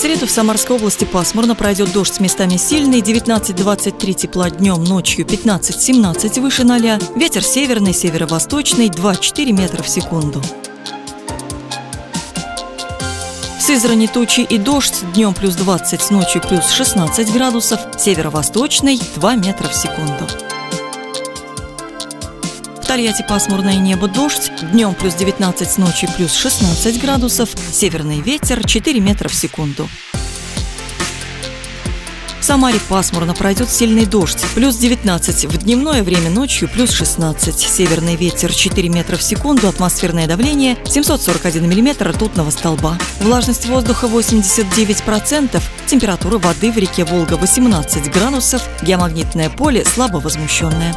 среду в Самарской области пасмурно пройдет дождь с местами сильный, 19-23 тепла днем, ночью 15-17 выше 0, ветер северный, северо-восточный 2-4 метра в секунду. В Сызрани тучи и дождь, днем плюс 20, ночью плюс 16 градусов, северо-восточный 2 метра в секунду. Тольятти пасмурное небо, дождь, днем плюс 19, ночью плюс 16 градусов, северный ветер 4 метра в секунду. В Самаре пасмурно пройдет сильный дождь. Плюс 19 в дневное время, ночью плюс 16. Северный ветер 4 метра в секунду, атмосферное давление 741 миллиметр ртутного столба. Влажность воздуха 89%, температура воды в реке Волга 18 градусов, геомагнитное поле слабо возмущенное.